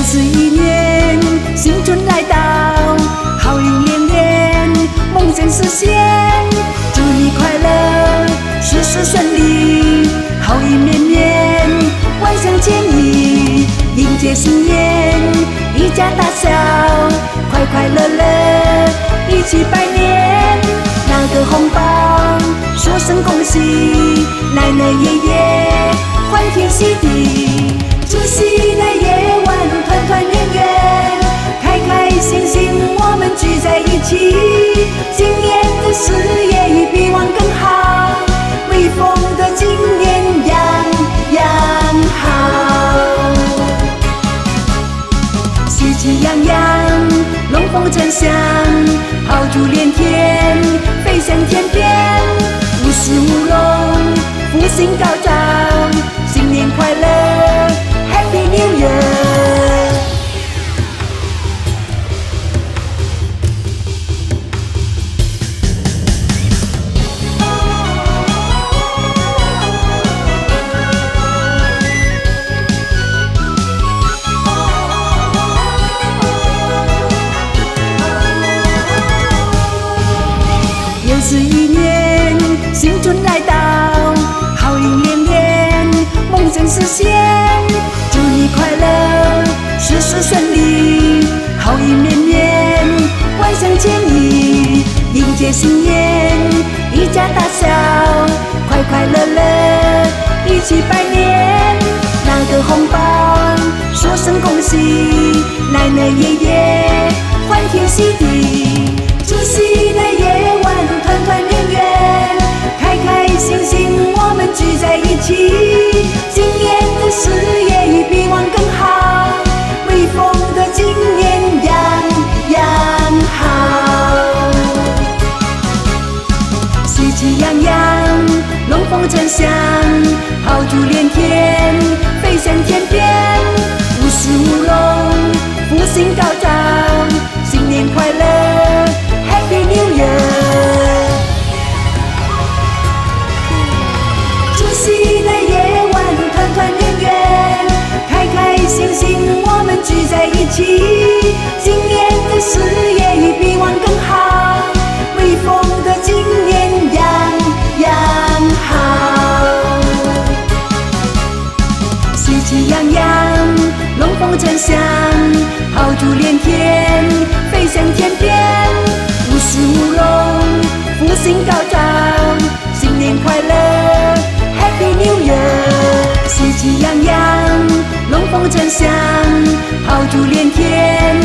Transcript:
又是一年，新春来到，好运连连，梦想实现。祝你快乐，事事顺利，好运绵绵，万象千里，迎接新年，一家大小，快快乐乐，一起拜年。拿个红包，说声恭喜，奶奶爷爷，欢天喜地。新年，一家大小快快乐乐一起拜年，拿个红包说声恭喜，奶奶爷爷欢天喜地。喜气洋洋，龙凤呈祥，炮竹连天，飞向天边，无事无龙，福星高照，新年快乐，Happy New Year！除夕的夜晚团团圆圆，开开心心我们聚在一起，喜气洋洋，龙凤呈祥，炮竹连天，飞向天边，无事无龙，福星高照，新年快乐，Happy New Year！喜气洋洋，龙凤呈祥，炮竹连天，